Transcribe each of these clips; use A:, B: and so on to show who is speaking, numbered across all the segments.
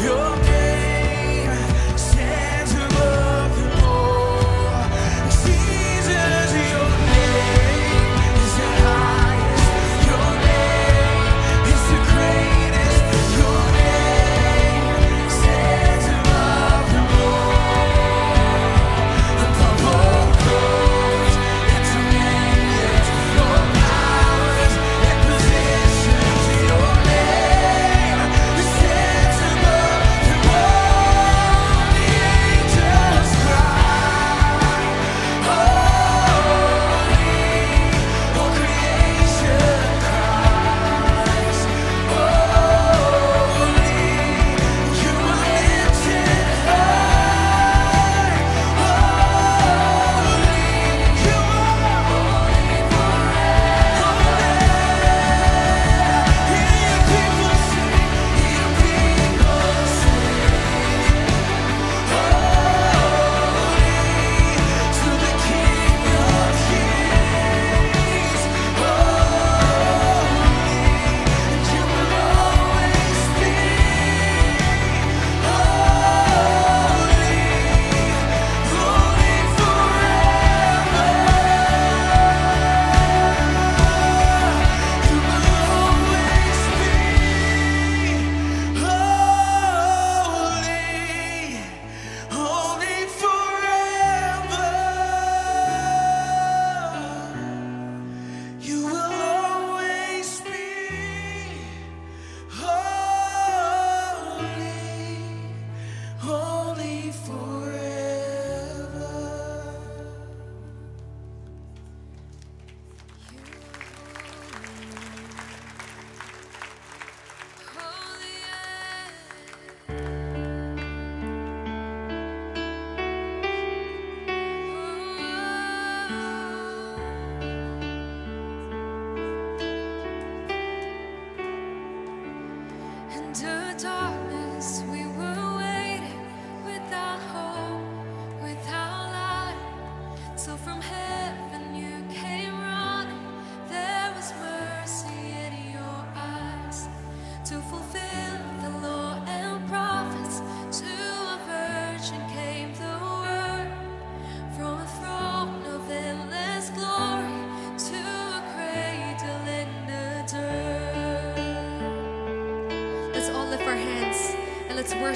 A: your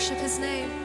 A: worship his name.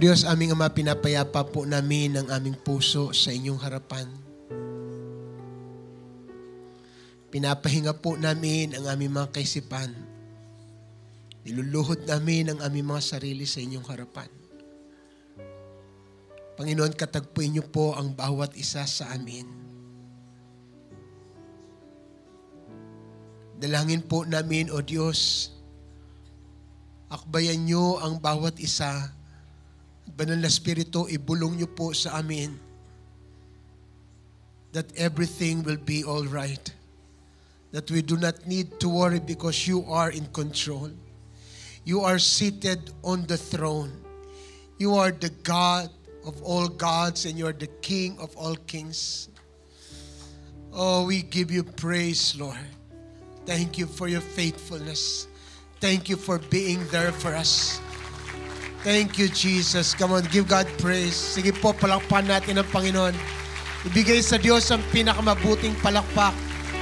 B: O Diyos, aming Ama, pinapayapa po namin ang aming puso sa inyong harapan. Pinapahinga po namin ang aming mga kaisipan. Niluluhod namin ang aming mga sarili sa inyong harapan. Panginoon, katagpuin niyo po ang bawat isa sa amin. Dalangin po namin, O Diyos, akbayan niyo ang bawat isa Banal na Espiritu, ibulong niyo po sa amin that everything will be all right. That we do not need to worry because you are in control. You are seated on the throne. You are the God of all gods and you are the King of all kings. Oh, we give you praise, Lord. Thank you for your faithfulness. Thank you for being there for us. Thank you, Jesus. Come on, give God praise. Sige po, palakpan natin ang Panginoon. Ibigay sa Diyos ang pinakamabuting palakpak.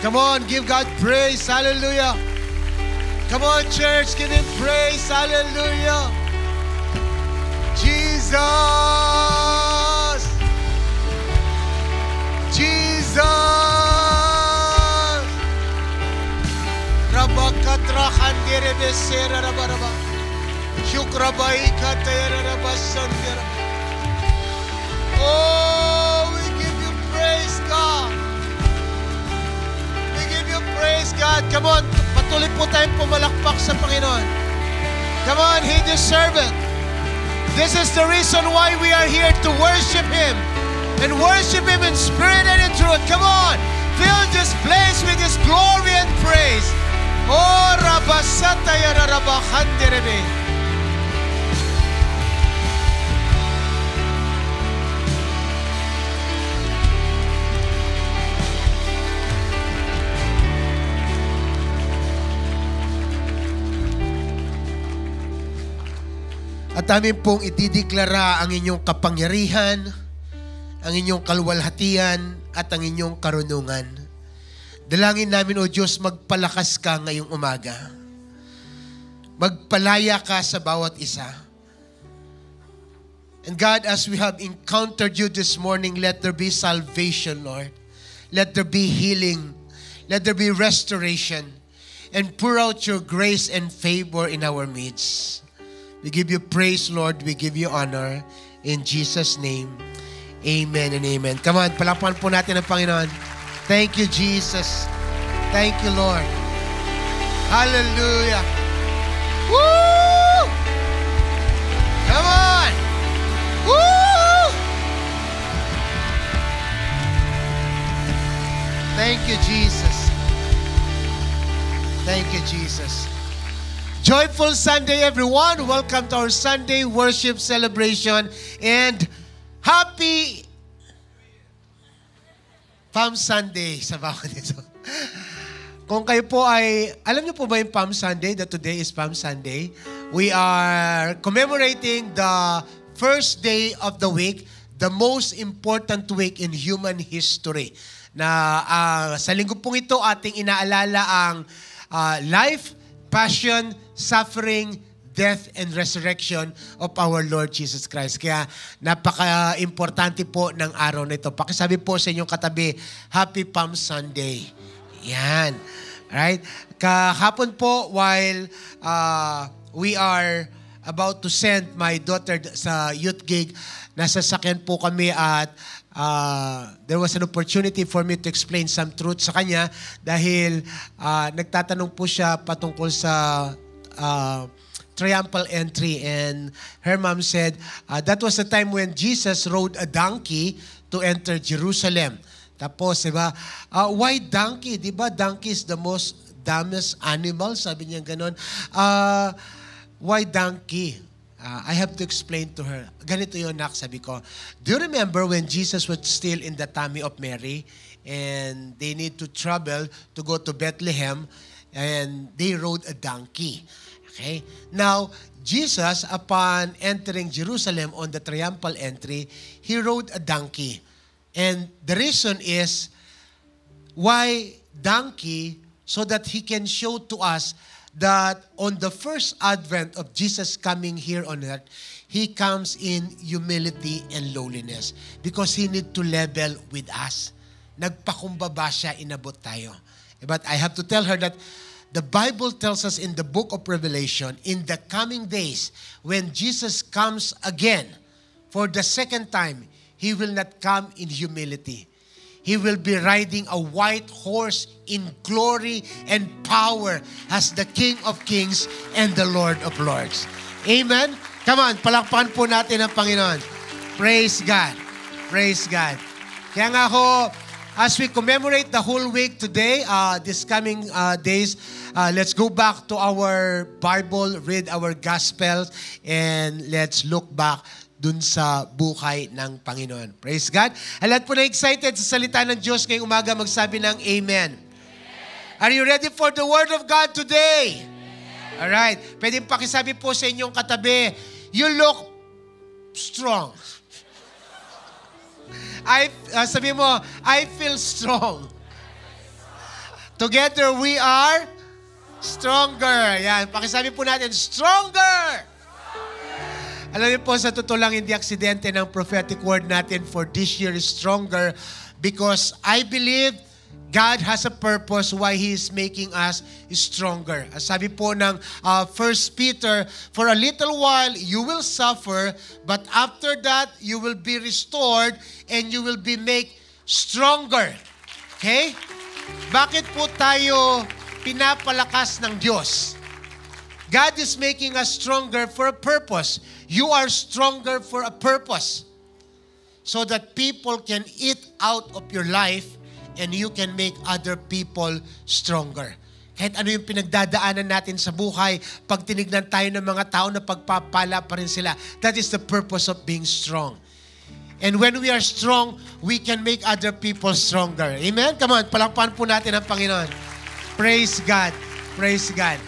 B: Come on, give God praise. Hallelujah. Come on, church, give Him praise. Hallelujah. Jesus. Jesus. Rabakatrahan direbe sera rabarabak. Oh, we give you praise, God. We give you praise, God. Come on, Come on, He deserves it. This is the reason why we are here to worship Him. And worship Him in spirit and in truth. Come on, fill this place with His glory and praise. Oh, Rabahandirebe. At amin pong itideklara ang inyong kapangyarihan, ang inyong kalwalhatian, at ang inyong karunungan. Dalangin namin, O Diyos, magpalakas ka ngayong umaga. Magpalaya ka sa bawat isa. And God, as we have encountered you this morning, let there be salvation, Lord. Let there be healing. Let there be restoration. And pour out your grace and favor in our midst. We give you praise, Lord. We give you honor. In Jesus' name, amen and amen. Come on, palapuan po natin ang Panginoon. Thank you, Jesus. Thank you, Lord. Hallelujah. Woo! Come on! Woo! Thank you, Jesus. Thank you, Jesus. Joyful Sunday, everyone. Welcome to our Sunday worship celebration and happy Palm Sunday sa bawat ito. Kung kayo po ay, alam niyo po ba yung Palm Sunday, that today is Palm Sunday? We are commemorating the first day of the week, the most important week in human history. Na uh, sa linggo pong ito, ating inaalala ang uh, life, passion, suffering, death, and resurrection of our Lord Jesus Christ. Kaya napaka-importante po ng araw na ito. Pakisabi po sa inyong katabi, Happy Palm Sunday. Yan. Right? Kahapon po, while uh, we are about to send my daughter sa youth gig, nasa sakyan po kami at uh, there was an opportunity for me to explain some truth sa kanya dahil uh, nagtatanong po siya patungkol sa uh, triumphal entry. And her mom said, uh, that was the time when Jesus rode a donkey to enter Jerusalem. Tapos, di ba? Uh, why donkey? Di ba donkey is the most dumbest animal? Sabi niya ganun. Uh, why donkey? Uh, I have to explain to her. Ganito yun, Nak, sabi ko. Do you remember when Jesus was still in the tummy of Mary and they need to travel to go to Bethlehem and they rode a donkey? Okay? Now, Jesus, upon entering Jerusalem on the triumphal entry, he rode a donkey. And the reason is, why donkey? So that he can show to us that on the first advent of Jesus coming here on earth, he comes in humility and lowliness because he need to level with us. Nagpakumbaba siya, inabot tayo. But I have to tell her that The Bible tells us in the book of Revelation, in the coming days, when Jesus comes again for the second time, he will not come in humility. He will be riding a white horse in glory and power as the King of Kings and the Lord of Lords. Amen? Come on, palakpakan po natin ang Panginoon. Praise God. Praise God. Kaya nga ho, As we commemorate the whole week today, uh, this coming uh, days, uh, let's go back to our Bible, read our Gospel, and let's look back dun sa buhay ng Panginoon. Praise God. Alat po na excited sa salita ng Diyos ngayong umaga magsabi ng Amen. Amen. Are you ready for the Word of God today? Amen. right. Pwede pakisabi po sa inyong katabi, you look strong. I, uh, sabi mo, I feel strong. Together we are stronger. Yan, pakisabi po natin, stronger! Alam niyo po, sa totoo lang, hindi aksidente ng prophetic word natin for this year is stronger because I believe God has a purpose why He is making us stronger. Sabi po ng uh, 1 Peter, For a little while you will suffer, but after that you will be restored and you will be made stronger. Okay? Bakit po tayo pinapalakas ng Diyos? God is making us stronger for a purpose. You are stronger for a purpose. So that people can eat out of your life and you can make other people stronger. Kahit ano yung pinagdadaanan natin sa buhay, pag tinignan tayo ng mga tao na pagpapala pa rin sila, that is the purpose of being strong. And when we are strong, we can make other people stronger. Amen? Come on, palakpan po natin ang Panginoon. Praise God. Praise God.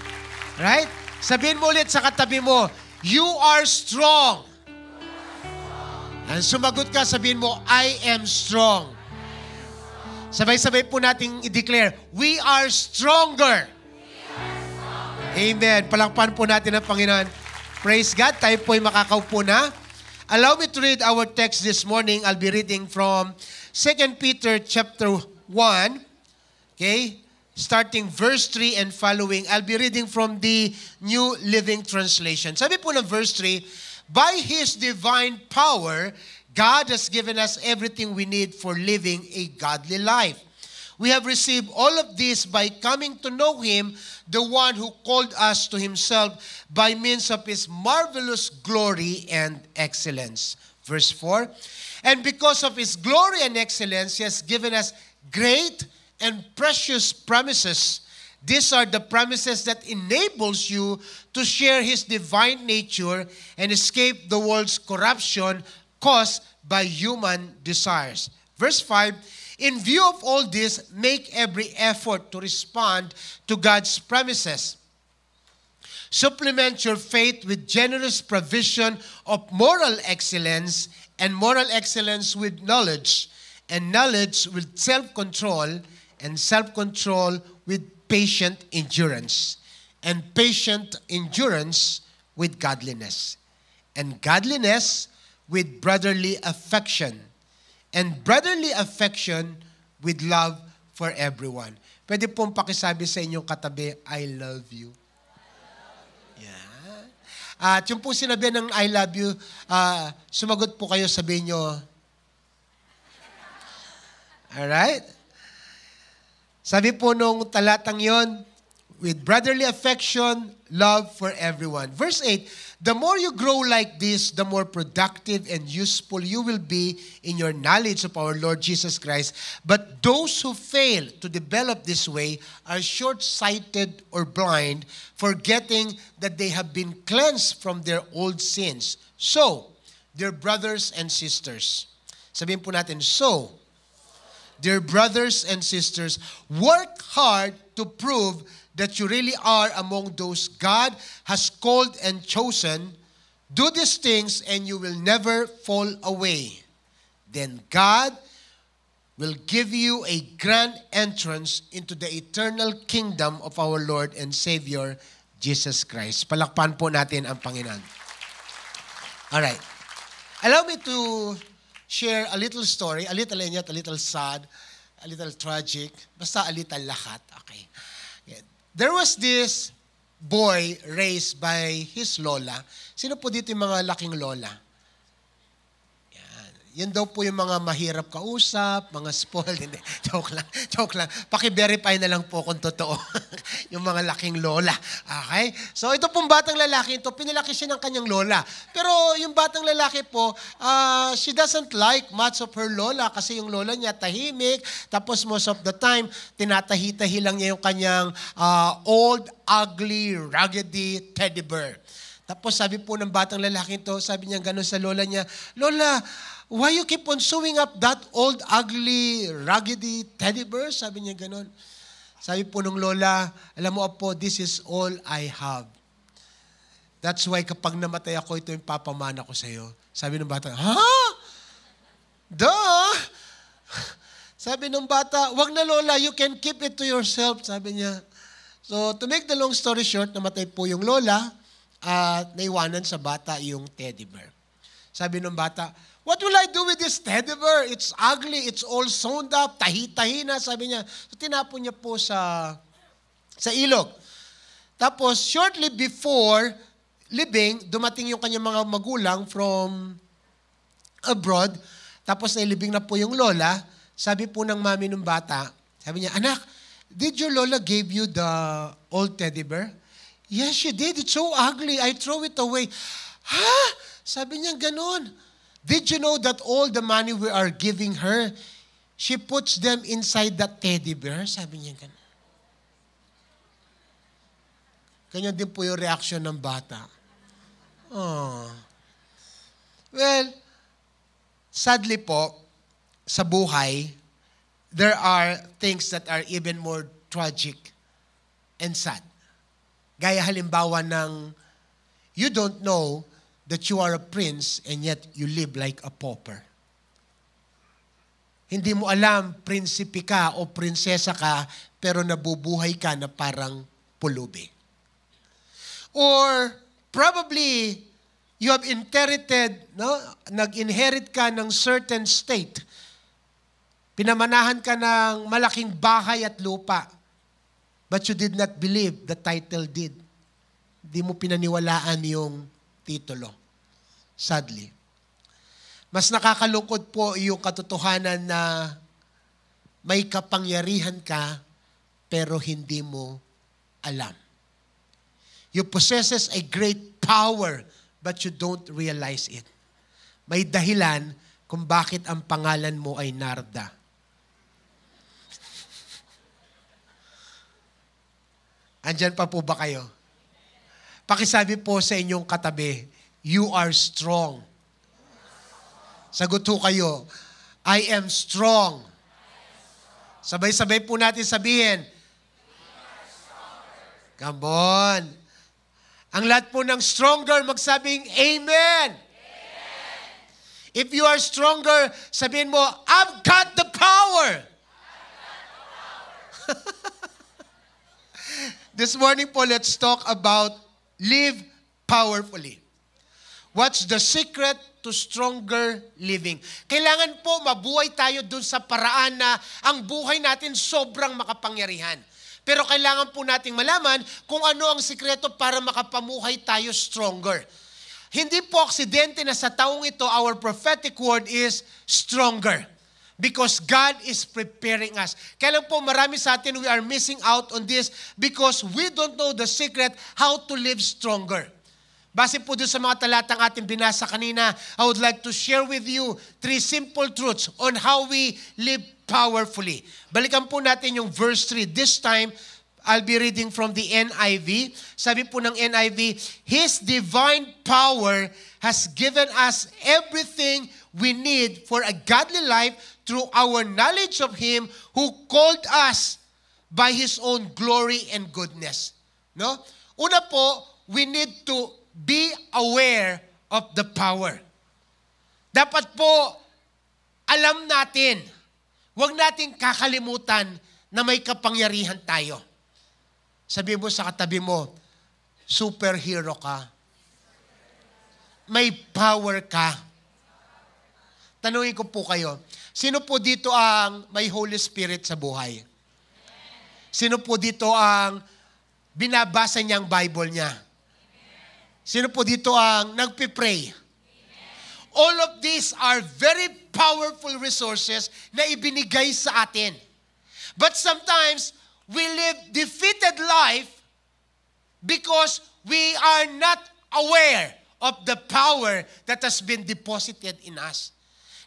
B: Right? Sabihin mo ulit sa katabi mo, You are strong. And sumagot ka, sabihin mo, I am strong. Sabay-sabay po nating i-declare, we are stronger. We are stronger. Amen. Palakpan po natin ang Panginoon. Praise God. Tayo po po'y makakaupo na. Allow me to read our text this morning. I'll be reading from 2 Peter chapter 1. Okay? starting verse 3 and following. I'll be reading from the New Living Translation. Sabi po ng verse 3, By His divine power, God has given us everything we need for living a godly life. We have received all of this by coming to know Him, the one who called us to Himself by means of His marvelous glory and excellence. Verse 4 And because of His glory and excellence, He has given us great and precious promises. These are the promises that enables you to share his divine nature and escape the world's corruption caused by human desires. Verse 5 In view of all this, make every effort to respond to God's promises. Supplement your faith with generous provision of moral excellence, and moral excellence with knowledge, and knowledge with self control, and self control with patient endurance, and patient endurance with godliness, and godliness with brotherly affection. And brotherly affection with love for everyone. Pwede pong pakisabi sa inyong katabi, I love you. Yeah. At yung pong sinabi ng I love you, uh, sumagot po kayo, sabihin nyo, Alright? Sabi po nung talatang yon, with brotherly affection, love for everyone. Verse 8 The more you grow like this, the more productive and useful you will be in your knowledge of our Lord Jesus Christ. But those who fail to develop this way are short sighted or blind, forgetting that they have been cleansed from their old sins. So, dear brothers and sisters, sabihin po natin, so, Dear brothers and sisters, work hard to prove that you really are among those God has called and chosen. Do these things and you will never fall away. Then God will give you a grand entrance into the eternal kingdom of our Lord and Savior, Jesus Christ. Palakpan po natin ang Panginoon. All right. Allow me to share a little story, a little inyat, a little sad, a little tragic, basta a little lahat. Okay. There was this boy raised by his lola. Sino po dito yung mga laking lola? yun daw po yung mga mahirap kausap, mga spoiled, hindi, joke lang, joke lang. Paki-verify na lang po kung totoo yung mga laking lola. Okay? So ito pong batang lalaki, ito pinilaki siya ng kanyang lola. Pero yung batang lalaki po, uh, she doesn't like much of her lola kasi yung lola niya tahimik. Tapos most of the time, tinatahi-tahi lang niya yung kanyang uh, old, ugly, raggedy teddy bear. Tapos sabi po ng batang lalaki ito, sabi niya ganun sa lola niya, Lola, Why you keep on sewing up that old, ugly, raggedy teddy bear? Sabi niya ganun. Sabi po nung lola, alam mo po, this is all I have. That's why kapag namatay ako, ito yung papamana ko sa'yo. Sabi ng bata, ha? Huh? Duh! Sabi ng bata, wag na lola, you can keep it to yourself. Sabi niya. So, to make the long story short, namatay po yung lola at uh, naiwanan sa bata yung teddy bear. Sabi ng bata, What will I do with this teddy bear? It's ugly, it's all sewn up, tahi-tahi na, sabi niya. So tinapon niya po sa, sa ilog. Tapos, shortly before living, dumating yung kanyang mga magulang from abroad. Tapos, nailibing na po yung lola. Sabi po ng mami ng bata, sabi niya, Anak, did your lola give you the old teddy bear? Yes, she did. It's so ugly. I throw it away. Ha? Sabi niya, ganun. Did you know that all the money we are giving her, she puts them inside that teddy bear? Sabi niya ganun. Ganyan din po yung reaction ng bata. Oh. Well, sadly po, sa buhay, there are things that are even more tragic and sad. Gaya halimbawa ng you don't know that you are a prince and yet you live like a pauper. Hindi mo alam, prinsipi ka o prinsesa ka, pero nabubuhay ka na parang pulubi. Or probably you have inherited, no? nag-inherit ka ng certain state. Pinamanahan ka ng malaking bahay at lupa. But you did not believe the title did. Hindi mo pinaniwalaan yung titulo. Sadly. Mas nakakalungkod po yung katotohanan na may kapangyarihan ka pero hindi mo alam. You possesses a great power but you don't realize it. May dahilan kung bakit ang pangalan mo ay Narda. Andyan pa po ba kayo? Pakisabi po sa inyong katabi, You are strong. Sagot ho kayo, I am strong. Sabay-sabay po natin sabihin, Come on. Ang lahat po ng stronger, magsabing Amen. Amen. If you are stronger, sabihin mo, I've got the power. Got the power. This morning po, let's talk about live powerfully. What's the secret to stronger living? Kailangan po mabuhay tayo dun sa paraan na ang buhay natin sobrang makapangyarihan. Pero kailangan po nating malaman kung ano ang sikreto para makapamuhay tayo stronger. Hindi po aksidente na sa taong ito, our prophetic word is stronger. Because God is preparing us. Kailan po marami sa atin, we are missing out on this because we don't know the secret how to live stronger. Base po doon sa mga talatang ating binasa kanina, I would like to share with you three simple truths on how we live powerfully. Balikan po natin yung verse 3. This time, I'll be reading from the NIV. Sabi po ng NIV, His divine power has given us everything we need for a godly life through our knowledge of Him who called us by His own glory and goodness. No? Una po, we need to be aware of the power. Dapat po, alam natin, huwag nating kakalimutan na may kapangyarihan tayo. Sabi mo sa katabi mo, superhero ka. May power ka. Tanungin ko po kayo, sino po dito ang may Holy Spirit sa buhay? Sino po dito ang binabasa niyang Bible niya? Sino po dito ang nagpipray? All of these are very powerful resources na ibinigay sa atin. But sometimes, we live defeated life because we are not aware of the power that has been deposited in us.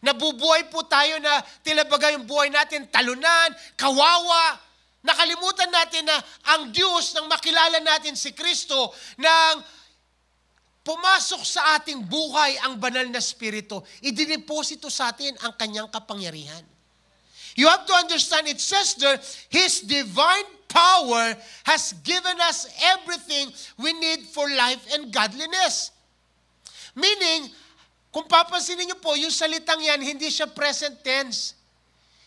B: Nabubuhay po tayo na tila tilabaga yung buhay natin, talunan, kawawa. Nakalimutan natin na ang Diyos nang makilala natin si Kristo, nang Pumasok sa ating buhay ang banal na spirito. Idineposito sa atin ang kanyang kapangyarihan. You have to understand, it says there, His divine power has given us everything we need for life and godliness. Meaning, kung papansinin niyo po, yung salitang yan, hindi siya present tense.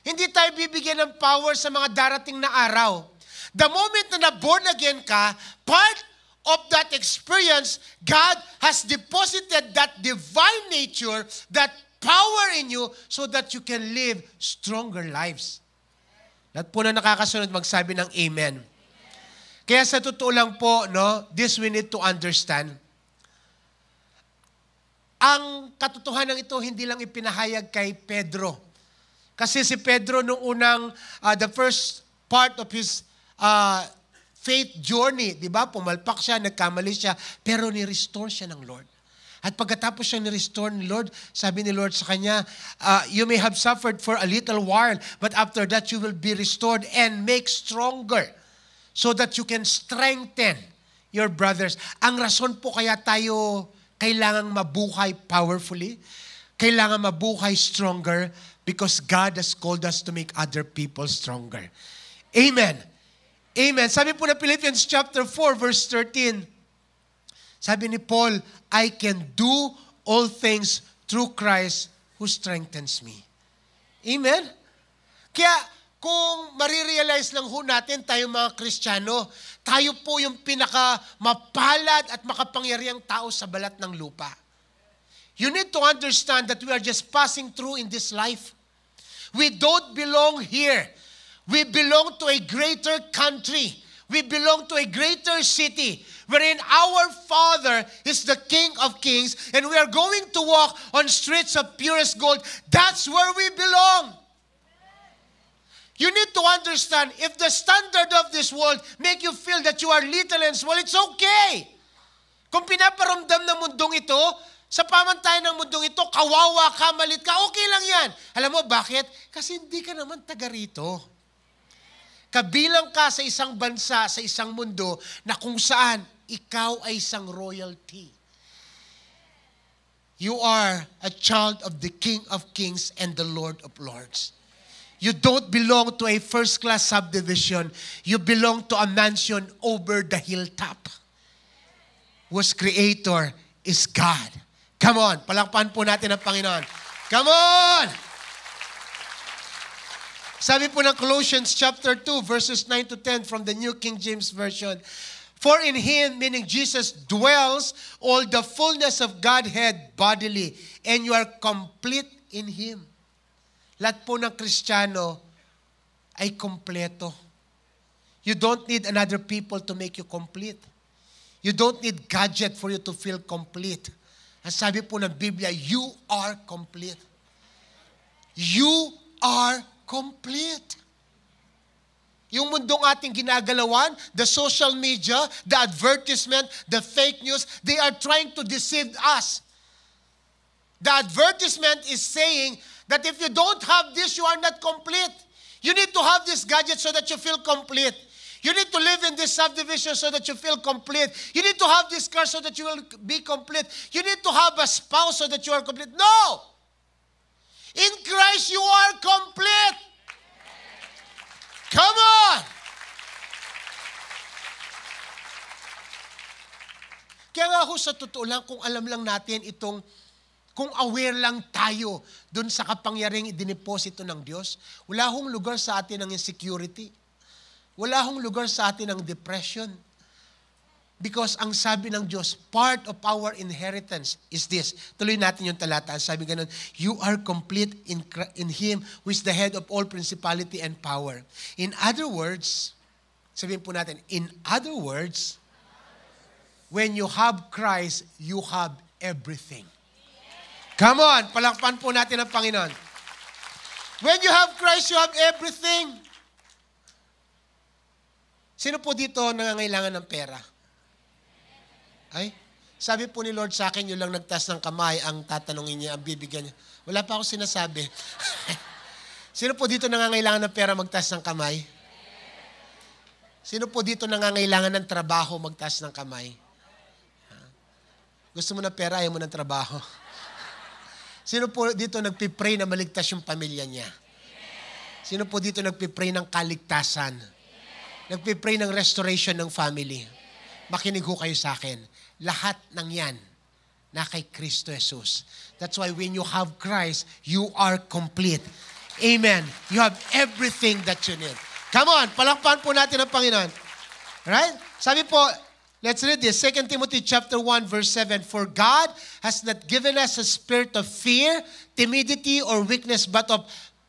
B: Hindi tayo bibigyan ng power sa mga darating na araw. The moment na na-born again ka, part of that experience, God has deposited that divine nature, that power in you, so that you can live stronger lives. Lahat po na nakakasunod, magsabi ng Amen. Kaya sa totoo lang po, no, this we need to understand. Ang katotohanan ito hindi lang ipinahayag kay Pedro. Kasi si Pedro nung unang uh, the first part of his uh, faith journey. Di ba? Pumalpak siya, nagkamali siya, pero ni-restore siya ng Lord. At pagkatapos siya ni-restore ni Lord, sabi ni Lord sa kanya, uh, You may have suffered for a little while, but after that you will be restored and make stronger so that you can strengthen your brothers. Ang rason po kaya tayo kailangang mabuhay powerfully, kailangan mabuhay stronger because God has called us to make other people stronger. Amen. Amen. Sabi po na Philippians chapter 4 verse 13. Sabi ni Paul, I can do all things through Christ who strengthens me. Amen. Kaya kung marirealize lang ho natin tayo mga Kristiyano, tayo po yung pinaka mapalad at makapangyariang tao sa balat ng lupa. You need to understand that we are just passing through in this life. We don't belong here. We belong to a greater country. We belong to a greater city wherein our Father is the King of Kings and we are going to walk on streets of purest gold. That's where we belong. You need to understand if the standard of this world make you feel that you are little and small, it's okay. Kung pinaparamdam ng mundong ito, sa pamantayan ng mundong ito, kawawa ka, malit ka, okay lang yan. Alam mo bakit? Kasi hindi ka naman taga rito. Kabilang ka sa isang bansa, sa isang mundo na kung saan ikaw ay isang royalty. You are a child of the King of Kings and the Lord of Lords. You don't belong to a first class subdivision. You belong to a mansion over the hilltop. Whose creator is God. Come on, palakpahan po natin ang Panginoon. Come on! Sabi po ng Colossians chapter 2 verses 9 to 10 from the New King James Version. For in Him, meaning Jesus, dwells all the fullness of Godhead bodily, and you are complete in Him. Lahat po ng Kristiyano ay kompleto. You don't need another people to make you complete. You don't need gadget for you to feel complete. Ang sabi po ng Biblia, you are complete. You are complete. Yung mundong ating ginagalawan, the social media, the advertisement, the fake news, they are trying to deceive us. The advertisement is saying that if you don't have this, you are not complete. You need to have this gadget so that you feel complete. You need to live in this subdivision so that you feel complete. You need to have this car so that you will be complete. You need to have a spouse so that you are complete. No! In Christ, you are complete. Come on! Kaya nga ho, sa totoo lang, kung alam lang natin itong, kung aware lang tayo dun sa kapangyaring idiniposito ng Diyos, wala hong lugar sa atin ng insecurity. Wala hong lugar sa atin ng depression. Because ang sabi ng Diyos, part of our inheritance is this. Tuloy natin yung talata. Ang sabi ganun, you are complete in, in Him who is the head of all principality and power. In other words, sabihin po natin, in other words, when you have Christ, you have everything. Come on, palakpan po natin ang Panginoon. When you have Christ, you have everything. Sino po dito nangangailangan ng pera? Ay, sabi po ni Lord sa akin, yung lang nagtas ng kamay, ang tatanungin niya, ang bibigyan niya. Wala pa ako sinasabi. Sino po dito nangangailangan ng pera magtas ng kamay? Sino po dito nangangailangan ng trabaho magtas ng kamay? Gusto mo ng pera, ayaw mo ng trabaho. Sino po dito nagpipray na maligtas yung pamilya niya? Sino po dito nagpipray ng kaligtasan? Nagpipray ng restoration ng family? makinig ho kayo sa akin. Lahat ng yan na kay Kristo Jesus. That's why when you have Christ, you are complete. Amen. You have everything that you need. Come on, palakpakan po natin ang Panginoon. Right? Sabi po, let's read this. 2 Timothy chapter 1 verse 7. For God has not given us a spirit of fear, timidity, or weakness, but of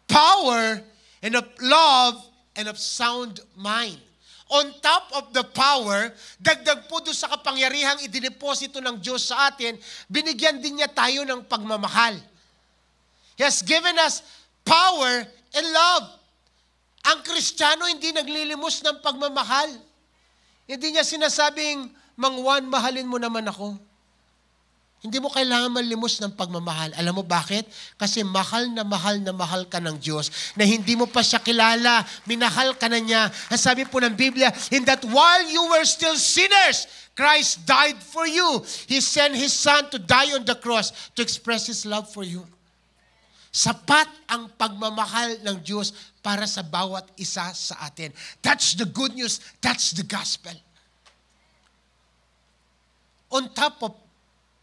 B: power and of love and of sound mind on top of the power, dagdag po doon sa kapangyarihang idineposito ng Diyos sa atin, binigyan din niya tayo ng pagmamahal. He has given us power and love. Ang Kristiyano hindi naglilimos ng pagmamahal. Hindi niya sinasabing, Mangwan, mahalin mo naman ako. Hindi mo kailangan malimos ng pagmamahal. Alam mo bakit? Kasi mahal na mahal na mahal ka ng Diyos na hindi mo pa siya kilala, minahal ka na niya. Ang sabi po ng Biblia, in that while you were still sinners, Christ died for you. He sent His Son to die on the cross to express His love for you. Sapat ang pagmamahal ng Diyos para sa bawat isa sa atin. That's the good news. That's the gospel. On top of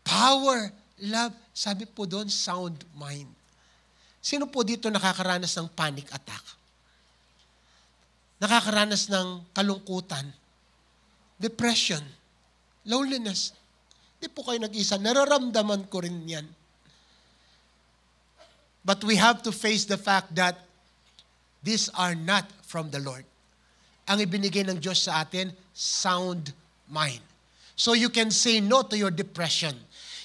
B: Power, love, sabi po doon, sound mind. Sino po dito nakakaranas ng panic attack? Nakakaranas ng kalungkutan, depression, loneliness. Hindi po kayo nag-isa. Nararamdaman ko rin yan. But we have to face the fact that these are not from the Lord. Ang ibinigay ng Diyos sa atin, sound mind. So you can say no to your depression.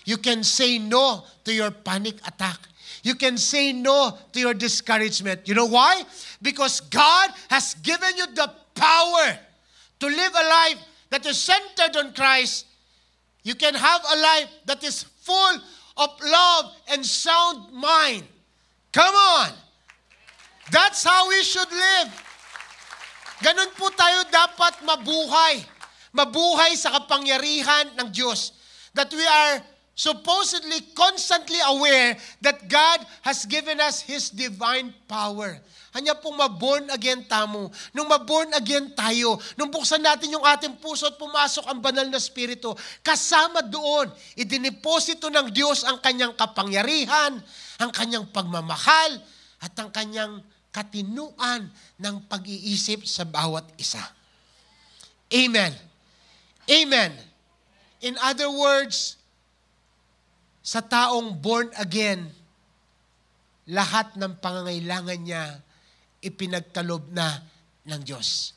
B: You can say no to your panic attack. You can say no to your discouragement. You know why? Because God has given you the power to live a life that is centered on Christ. You can have a life that is full of love and sound mind. Come on! That's how we should live. Ganun po tayo dapat mabuhay. Mabuhay sa kapangyarihan ng Diyos. That we are supposedly constantly aware that God has given us His divine power. Hanya pong maborn again tamo. Nung maborn again tayo, nung buksan natin yung ating puso at pumasok ang banal na spirito, kasama doon, idiniposito ng Diyos ang kanyang kapangyarihan, ang kanyang pagmamahal, at ang kanyang katinuan ng pag-iisip sa bawat isa. Amen. Amen. In other words, sa taong born again, lahat ng pangangailangan niya ipinagkalob na ng Diyos.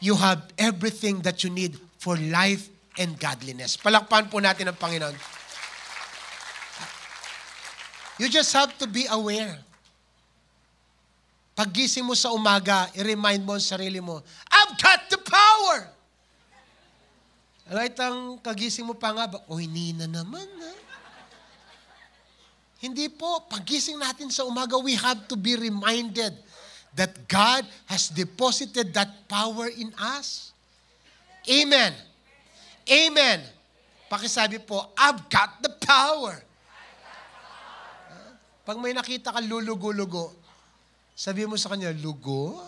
B: You have everything that you need for life and godliness. Palakpan po natin ang Panginoon. You just have to be aware. Pagising mo sa umaga, i-remind mo ang sarili mo, I've got the power! Alright, ang kagising mo pa nga, ba, nina naman, ha? Hindi po, pagising natin sa umaga, we have to be reminded that God has deposited that power in us. Amen. Amen. Pakisabi po, I've got the power. Pag may nakita ka lulugo-lugo, sabi mo sa kanya, lugo?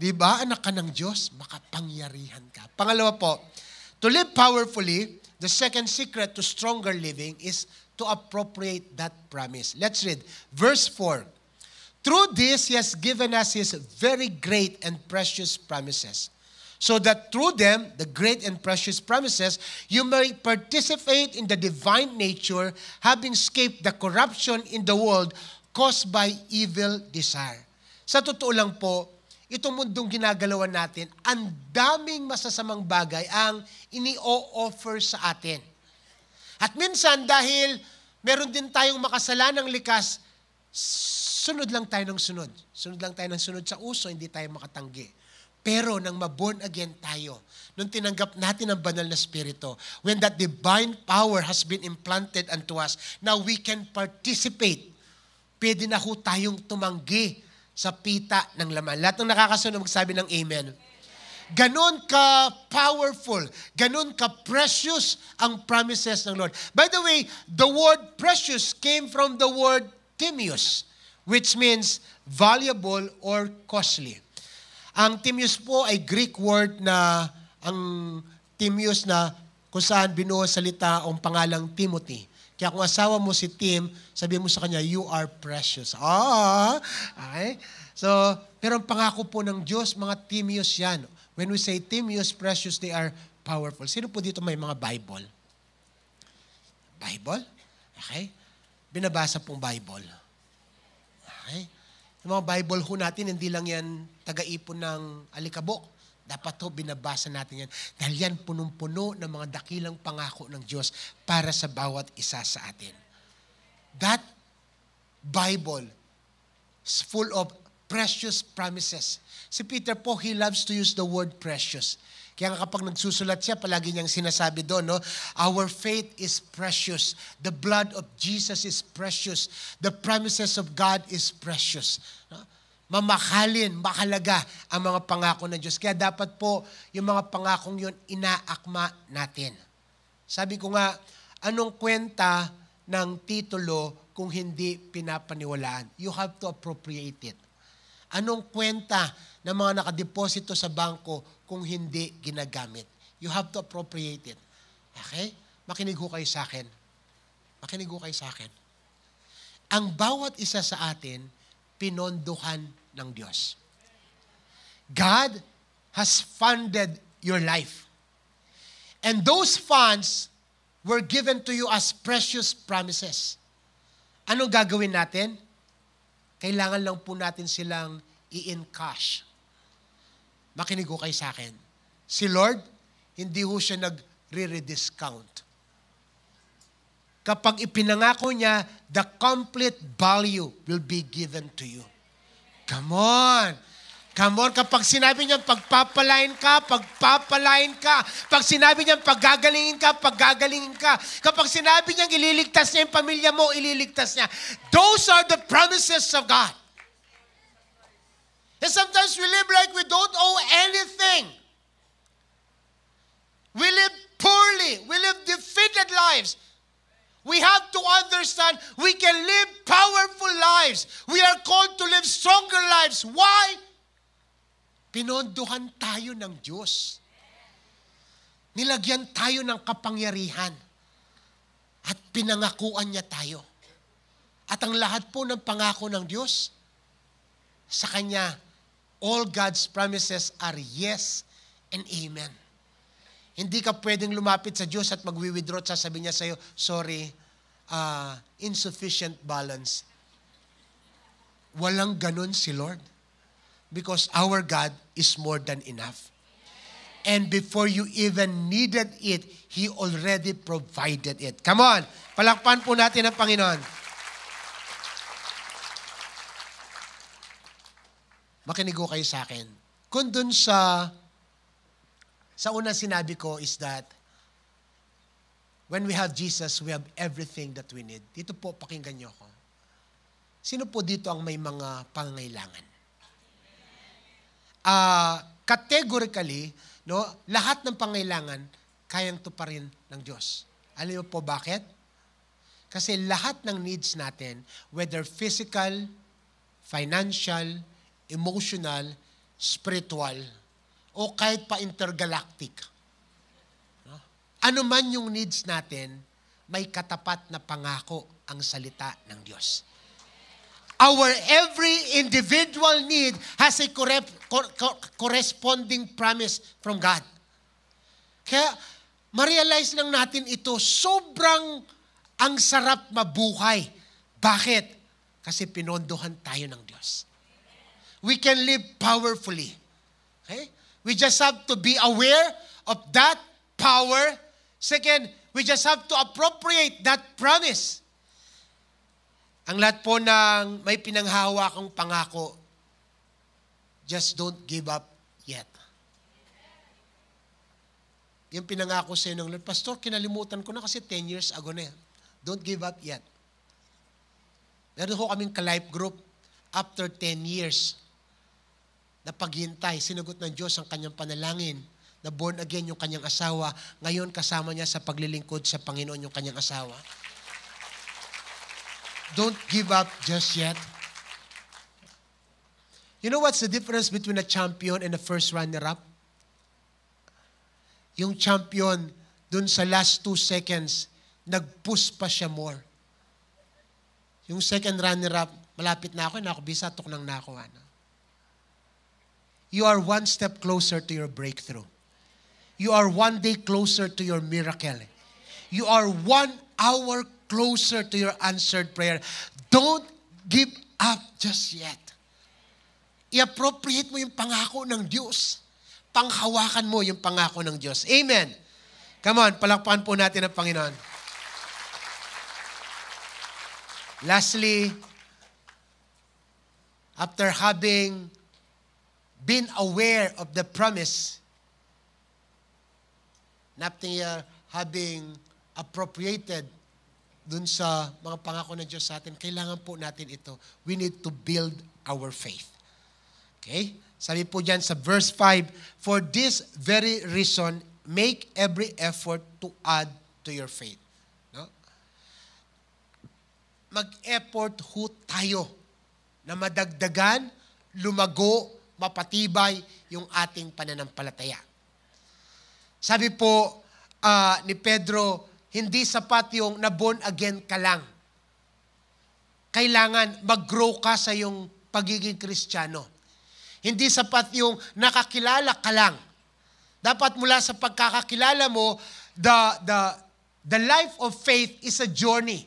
B: Di ba, anak ka ng Diyos, makapangyarihan ka. Pangalawa po, to live powerfully, the second secret to stronger living is to appropriate that promise. Let's read verse 4. Through this, He has given us His very great and precious promises, so that through them, the great and precious promises, you may participate in the divine nature, having escaped the corruption in the world caused by evil desire. Sa totoo lang po, itong mundong ginagalawan natin, ang daming masasamang bagay ang ini-offer sa atin at minsan dahil meron din tayong makasalanang likas, sunod lang tayo ng sunod. Sunod lang tayo ng sunod sa uso, hindi tayo makatanggi. Pero nang maborn again tayo, nung tinanggap natin ang banal na spirito, when that divine power has been implanted unto us, now we can participate. Pwede na ho tayong tumanggi sa pita ng laman. Lahat ng nakakasunod magsabi ng Amen. Amen. Ganon ka powerful, ganon ka precious ang promises ng Lord. By the way, the word precious came from the word timius, which means valuable or costly. Ang timius po ay Greek word na ang timius na kung saan binuo salita ang pangalang Timothy. Kaya kung asawa mo si Tim, sabihin mo sa kanya, you are precious. Ah, okay? So, pero ang pangako po ng Diyos, mga Timios yan. When we say Timius, precious, they are powerful. Sino po dito may mga Bible? Bible? Okay? Binabasa pong Bible. Okay? Yung mga Bible ho natin, hindi lang yan taga-ipon ng alikabok. Dapat ho, binabasa natin yan. Dahil yan punong-puno ng mga dakilang pangako ng Diyos para sa bawat isa sa atin. That Bible is full of precious promises. Si Peter po, he loves to use the word precious. Kaya kapag nagsusulat siya, palagi niyang sinasabi doon, no? Our faith is precious. The blood of Jesus is precious. The promises of God is precious. No? Mamahalin, mahalaga ang mga pangako ng Diyos. Kaya dapat po yung mga pangakong yun, inaakma natin. Sabi ko nga, anong kwenta ng titulo kung hindi pinapaniwalaan? You have to appropriate it. Anong kwenta ng mga nakadeposito sa bangko kung hindi ginagamit? You have to appropriate it. Okay? Makinig ho kayo sa akin. Makinig ho kayo sa akin. Ang bawat isa sa atin, pinondohan ng Diyos. God has funded your life. And those funds were given to you as precious promises. Anong gagawin natin? Kailangan lang po natin silang i-encash. Makinig ko kayo sa akin. Si Lord, hindi ho siya nag re discount Kapag ipinangako niya, the complete value will be given to you. Come on! Come on, kapag sinabi niya pagpapalain ka, pagpapalain ka. Pag sinabi niya paggagalingin ka, paggagalingin ka. Kapag sinabi niya ililigtas niya yung pamilya mo, ililigtas niya. Those are the promises of God. And sometimes we live like we don't owe anything. We live poorly. We live defeated lives. We have to understand we can live powerful lives. We are called to live stronger lives. Why? Pinonduhan tayo ng Diyos. Nilagyan tayo ng kapangyarihan. At pinangakuan niya tayo. At ang lahat po ng pangako ng Diyos, sa Kanya all God's promises are yes and amen. Hindi ka pwedeng lumapit sa Diyos at magwi-withdraw at sasabihin niya sa'yo, sorry, uh, insufficient balance. Walang ganun si Lord. Because our God is more than enough. And before you even needed it, He already provided it. Come on! Palakpan po natin ang Panginoon. makinig kayo sa akin. Kung dun sa, sa una sinabi ko is that, when we have Jesus, we have everything that we need. Dito po, pakinggan niyo ako. Sino po dito ang may mga pangangailangan? Uh, categorically, no, lahat ng pangailangan, kayang to pa rin ng Diyos. Alam niyo po bakit? Kasi lahat ng needs natin, whether physical, financial, emotional, spiritual, o kahit pa intergalactic. Ano man yung needs natin, may katapat na pangako ang salita ng Diyos. Our every individual need has a correp- co- co- corresponding promise from God. Kaya, ma-realize lang natin ito, sobrang ang sarap mabuhay. Bakit? Kasi pinondohan tayo ng Diyos we can live powerfully. Okay? We just have to be aware of that power. Second, we just have to appropriate that promise. Ang lahat po ng may pinanghawa kang pangako, just don't give up yet. Yung pinangako sa ng Lord, Pastor, kinalimutan ko na kasi 10 years ago na yan. Don't give up yet. Meron ko kaming ka-life group after 10 years na paghintay, sinagot ng Diyos ang kanyang panalangin, na born again yung kanyang asawa, ngayon kasama niya sa paglilingkod sa Panginoon yung kanyang asawa. Don't give up just yet. You know what's the difference between a champion and a first runner-up? Yung champion, dun sa last two seconds, nag-push pa siya more. Yung second runner-up, malapit na ako, nakubisa, tok nang nakuha na you are one step closer to your breakthrough. You are one day closer to your miracle. You are one hour closer to your answered prayer. Don't give up just yet. I-appropriate mo yung pangako ng Diyos. Panghawakan mo yung pangako ng Diyos. Amen. Come on, palakpakan po natin ang Panginoon. Lastly, after having been aware of the promise, not niya having appropriated dun sa mga pangako ng Diyos sa atin, kailangan po natin ito. We need to build our faith. Okay? Sabi po dyan sa verse 5, For this very reason, make every effort to add to your faith. No? Mag-effort ho tayo na madagdagan, lumago mapatibay yung ating pananampalataya. Sabi po uh, ni Pedro, hindi sapat yung na-born again ka lang. Kailangan mag-grow ka sa yung pagiging kristyano. Hindi sapat yung nakakilala ka lang. Dapat mula sa pagkakakilala mo, the, the, the life of faith is a journey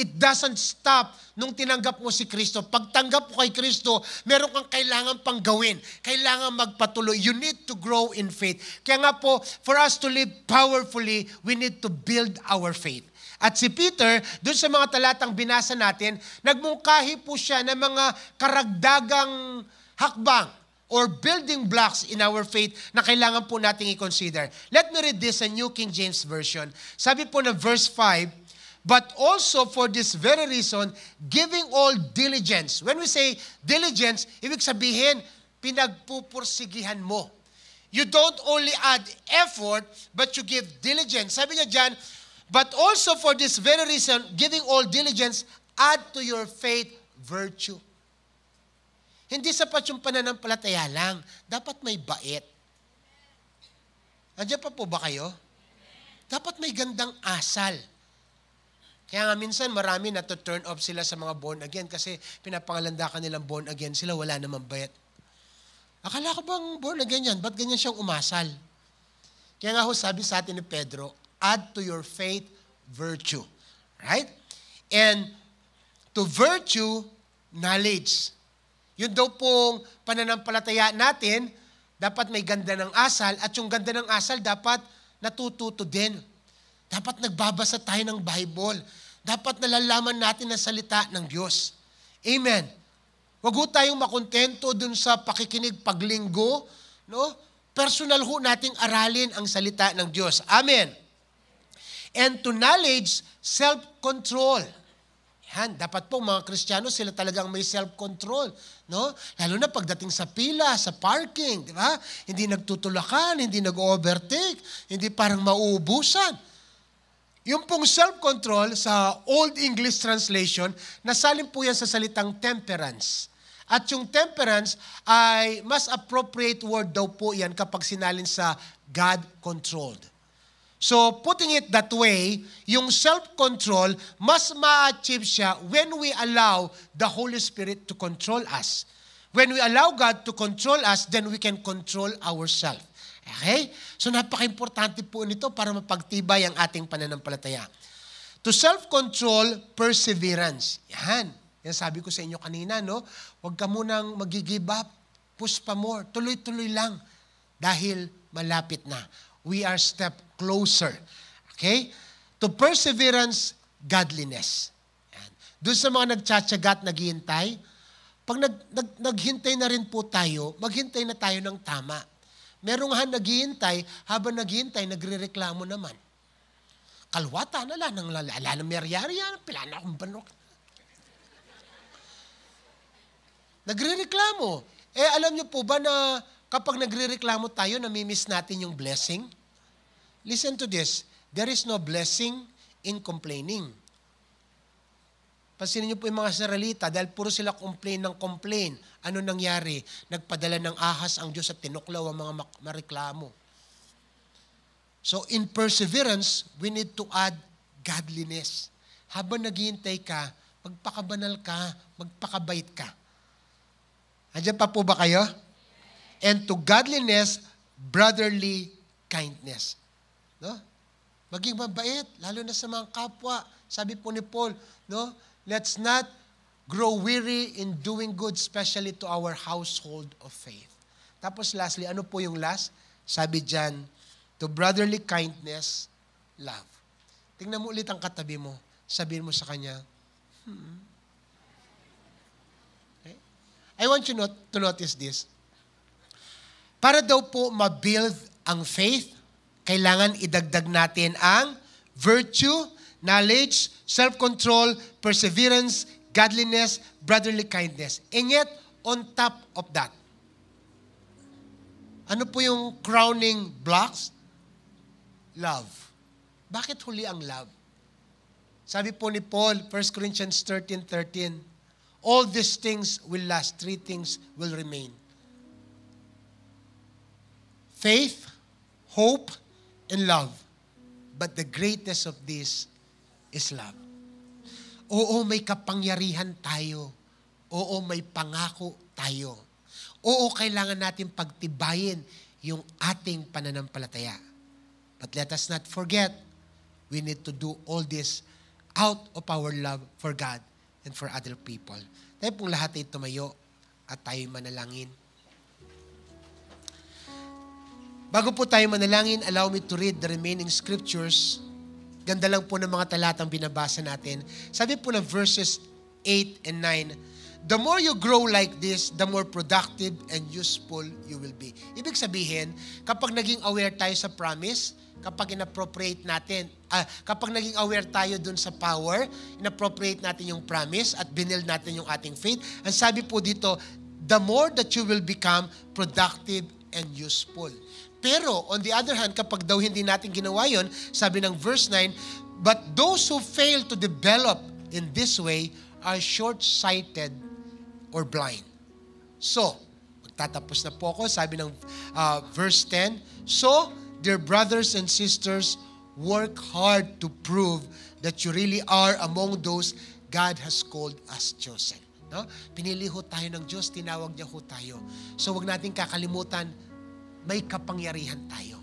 B: It doesn't stop nung tinanggap mo si Kristo. Pagtanggap mo kay Kristo, meron kang kailangan pang gawin. Kailangan magpatuloy. You need to grow in faith. Kaya nga po, for us to live powerfully, we need to build our faith. At si Peter, doon sa mga talatang binasa natin, nagmungkahi po siya ng mga karagdagang hakbang or building blocks in our faith na kailangan po nating i-consider. Let me read this sa New King James Version. Sabi po na verse 5, but also for this very reason, giving all diligence. When we say diligence, ibig sabihin, pinagpupursigihan mo. You don't only add effort, but you give diligence. Sabi niya dyan, but also for this very reason, giving all diligence, add to your faith virtue. Hindi sapat yung pananampalataya lang. Dapat may bait. Andiyan pa po ba kayo? Dapat may gandang asal. Kaya nga minsan marami na to turn off sila sa mga born again kasi pinapangalanda ka nilang born again sila, wala namang bayat. Akala ko bang born again yan? Ba't ganyan siyang umasal? Kaya nga ho sabi sa atin ni Pedro, add to your faith virtue. Right? And to virtue, knowledge. Yun daw pong pananampalataya natin, dapat may ganda ng asal at yung ganda ng asal dapat natututo din. Dapat nagbabasa tayo ng Bible dapat nalalaman natin ang salita ng Diyos. Amen. Huwag ho tayong makontento dun sa pakikinig paglinggo. No? Personal ho nating aralin ang salita ng Diyos. Amen. And to knowledge, self-control. Yan, dapat po mga Kristiyano, sila talagang may self-control. No? Lalo na pagdating sa pila, sa parking, di ba? Hindi nagtutulakan, hindi nag-overtake, hindi parang mauubusan. Yung pong self-control sa Old English translation, nasalin po yan sa salitang temperance. At yung temperance ay mas appropriate word daw po yan kapag sinalin sa God-controlled. So putting it that way, yung self-control, mas ma-achieve siya when we allow the Holy Spirit to control us. When we allow God to control us, then we can control ourselves. Okay? So napaka-importante po nito para mapagtibay ang ating pananampalataya. To self-control, perseverance. Yan. Yan sabi ko sa inyo kanina, no? Huwag ka munang mag-give up. Push pa more. Tuloy-tuloy lang. Dahil malapit na. We are step closer. Okay? To perseverance, godliness. Yan. Doon sa mga nagtsatsaga at naghihintay, pag nag, nag, naghintay na rin po tayo, maghintay na tayo ng tama. Merong han naghihintay, habang naghihintay, nagre-reklamo naman. Kalwata na lang, nang lala, ala na yan, pila na akong banok. Nagre-reklamo. Eh, alam niyo po ba na kapag nagre-reklamo tayo, namimiss natin yung blessing? Listen to this. There is no blessing in complaining. Pansinin niyo po yung mga Israelita dahil puro sila complain ng complain. Ano nangyari? Nagpadala ng ahas ang Diyos at tinuklaw ang mga mareklamo. So in perseverance, we need to add godliness. Habang naghihintay ka, magpakabanal ka, magpakabait ka. Andiyan pa po ba kayo? And to godliness, brotherly kindness. No? Maging mabait, lalo na sa mga kapwa. Sabi po ni Paul, no? Let's not grow weary in doing good, especially to our household of faith. Tapos lastly, ano po yung last? Sabi dyan, to brotherly kindness, love. Tingnan mo ulit ang katabi mo. Sabihin mo sa kanya, hmm. Okay? I want you not to notice this. Para daw po mabuild ang faith, kailangan idagdag natin ang virtue, knowledge, self-control, perseverance, godliness, brotherly kindness. And yet, on top of that, ano po yung crowning blocks? Love. Bakit huli ang love? Sabi po ni Paul, 1 Corinthians 13.13, 13, All these things will last, three things will remain. Faith, hope, and love. But the greatest of these is love. Oo, may kapangyarihan tayo. Oo, may pangako tayo. Oo, kailangan natin pagtibayin yung ating pananampalataya. But let us not forget, we need to do all this out of our love for God and for other people. Tayo pong lahat ay tumayo at tayo manalangin. Bago po tayo manalangin, allow me to read the remaining scriptures Ganda lang po ng mga talatang binabasa natin. Sabi po ng verses 8 and 9, The more you grow like this, the more productive and useful you will be. Ibig sabihin, kapag naging aware tayo sa promise, kapag inappropriate natin, ah, kapag naging aware tayo dun sa power, inappropriate natin yung promise at binil natin yung ating faith, ang sabi po dito, the more that you will become productive and useful. Pero on the other hand, kapag daw hindi natin ginawa yon, sabi ng verse 9, But those who fail to develop in this way are short-sighted or blind. So, magtatapos na po ako, sabi ng uh, verse 10, So, dear brothers and sisters, work hard to prove that you really are among those God has called us chosen. No? Pinili ho tayo ng Diyos, tinawag niya ho tayo. So, wag nating kakalimutan may kapangyarihan tayo.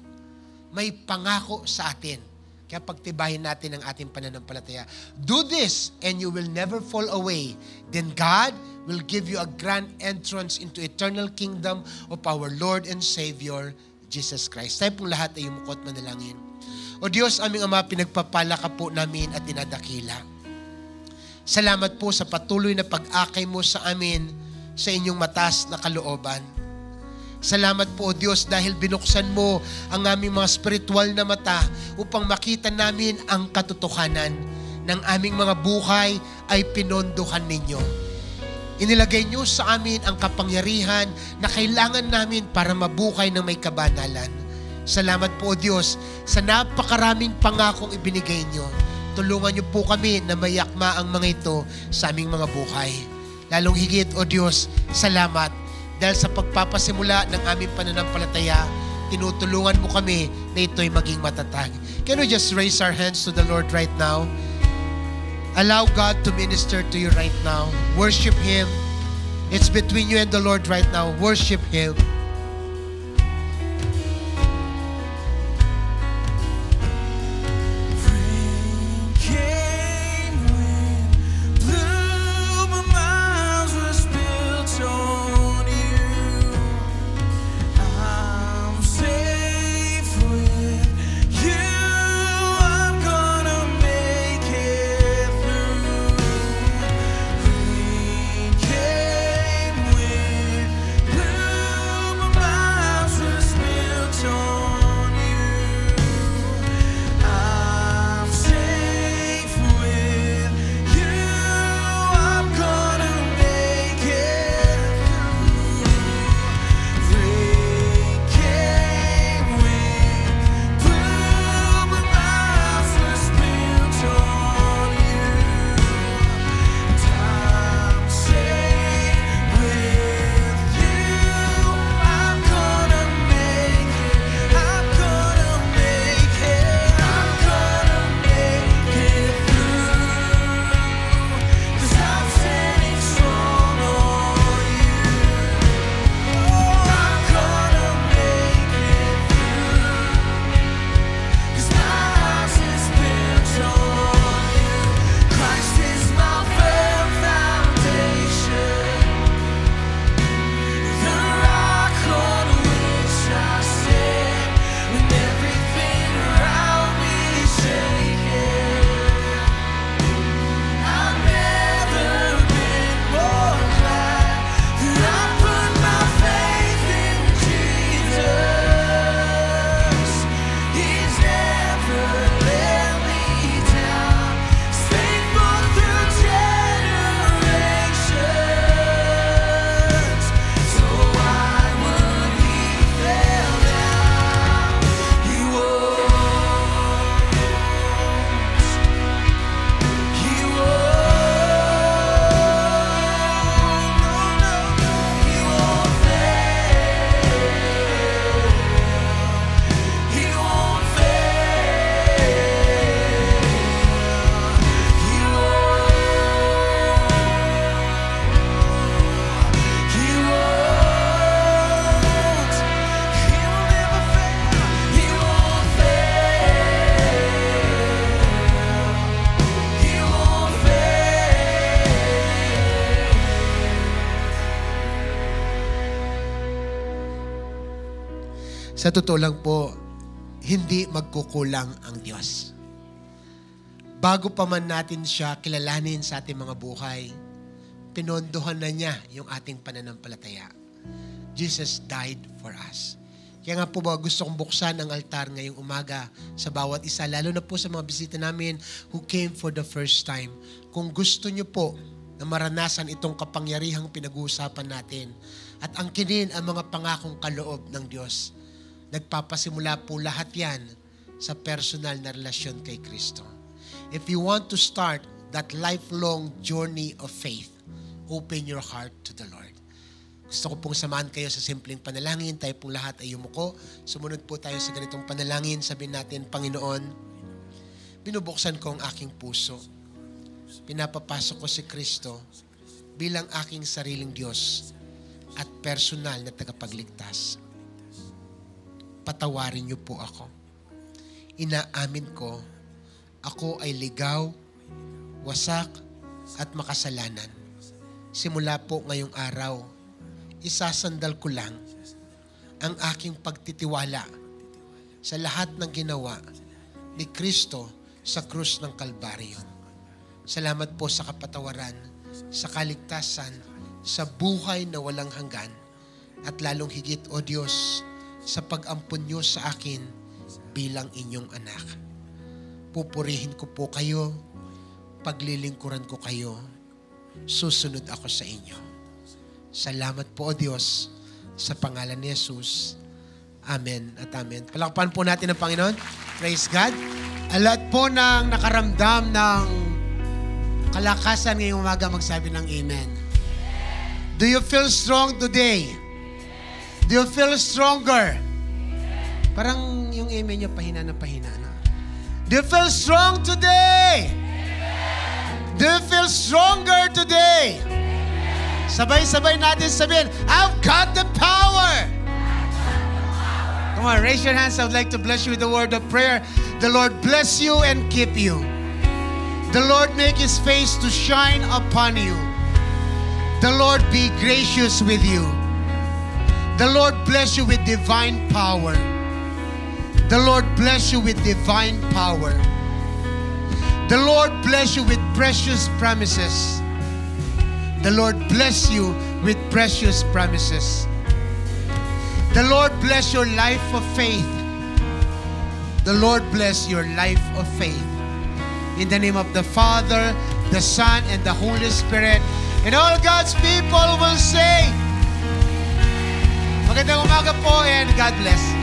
B: May pangako sa atin. Kaya pagtibahin natin ang ating pananampalataya. Do this and you will never fall away. Then God will give you a grand entrance into eternal kingdom of our Lord and Savior, Jesus Christ. Tayo pong lahat ay umukot manalangin. O Diyos, aming Ama, pinagpapala ka po namin at dinadakila. Salamat po sa patuloy na pag-akay mo sa amin sa inyong matas na kalooban. Salamat po, O Diyos, dahil binuksan mo ang aming mga spiritual na mata upang makita namin ang katotohanan ng aming mga buhay ay pinondohan ninyo. Inilagay niyo sa amin ang kapangyarihan na kailangan namin para mabuhay ng may kabanalan. Salamat po, O Diyos, sa napakaraming pangakong ibinigay niyo. Tulungan niyo po kami na mayakma ang mga ito sa aming mga buhay. Lalong higit, O Diyos, salamat dahil sa pagpapasimula ng aming pananampalataya, tinutulungan mo kami na ito'y maging matatag. Can we just raise our hands to the Lord right now? Allow God to minister to you right now. Worship Him. It's between you and the Lord right now. Worship Him. Sa totoo lang po, hindi magkukulang ang Diyos. Bago pa man natin siya kilalanin sa ating mga buhay, pinondohan na niya yung ating pananampalataya. Jesus died for us. Kaya nga po ba gusto kong buksan ang altar ngayong umaga sa bawat isa, lalo na po sa mga bisita namin who came for the first time. Kung gusto niyo po na maranasan itong kapangyarihang pinag-uusapan natin at angkinin ang mga pangakong kaloob ng Diyos, Nagpapasimula po lahat yan sa personal na relasyon kay Kristo. If you want to start that lifelong journey of faith, open your heart to the Lord. Gusto ko pong samahan kayo sa simpleng panalangin. Tayo pong lahat ay yumuko. Sumunod po tayo sa ganitong panalangin. Sabihin natin, Panginoon, binubuksan ko ang aking puso. Pinapapasok ko si Kristo bilang aking sariling Diyos at personal na tagapagligtas patawarin niyo po ako. Inaamin ko, ako ay ligaw, wasak, at makasalanan. Simula po ngayong araw, isasandal ko lang ang aking pagtitiwala sa lahat ng ginawa ni Kristo sa krus ng Kalbaryo. Salamat po sa kapatawaran, sa kaligtasan, sa buhay na walang hanggan, at lalong higit, O Diyos, sa pag ampon nyo sa akin bilang inyong anak. Pupurihin ko po kayo, paglilingkuran ko kayo, susunod ako sa inyo. Salamat po, O Diyos, sa pangalan ni Jesus. Amen at amen. Palakpan po natin ang Panginoon. Praise God. Alat po ng nakaramdam ng kalakasan ngayong umaga magsabi ng Amen. Do you feel strong today? Do you feel stronger? Amen. Parang yung amen niya pahina na pahina na. Do you feel strong today? Amen. Do you feel stronger today? Sabay-sabay natin sabihin, I've got the power. Come on, raise your hands. I would like to bless you with the word of prayer. The Lord bless you and keep you. The Lord make his face to shine upon you. The Lord be gracious with you. The Lord bless you with divine power. The Lord bless you with divine power. The Lord bless you with precious promises. The Lord bless you with precious promises. The Lord bless your life of faith. The Lord bless your life of faith. In the name of the Father, the Son, and the Holy Spirit. And all God's people will say, Magandang umaga po and God bless.